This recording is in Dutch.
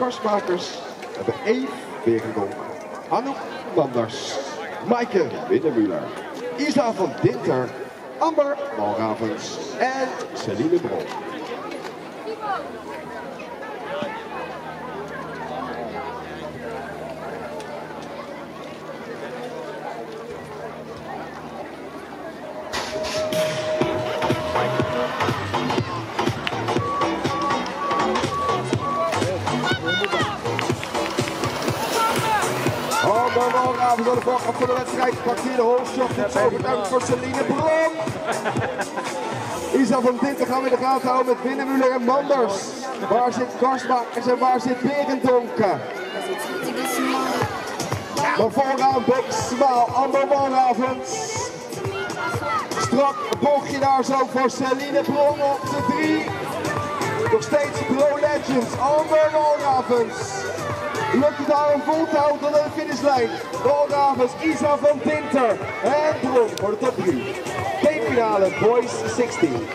Karstmakers hebben Eve Berendonk, Anouk Manders, Maaike Winnemuller, Isa van Dinter, Amber Malravens en Celine Bron. Amber Malravens aan de voorkant voor de wedstrijd. Pakt hier de holshot. Dit is overtuigend voor Celine Bron. Isa van Dinter gaan we in de gaten houden met Winnemuller en Manders. Waar zit Karstmakers en waar zit Berendonk? Maar vooraan Big Smaal, Amber Malravens. Strak bochtje daar zo voor Celine Bron op de drie. Nog steeds Pro Legends, Amber Malravens. Lukt het daar om vol te houden tot aan de finishlijn. Malravens, Isa van Dinter en Bron voor de top 3. G-finale Boys 16.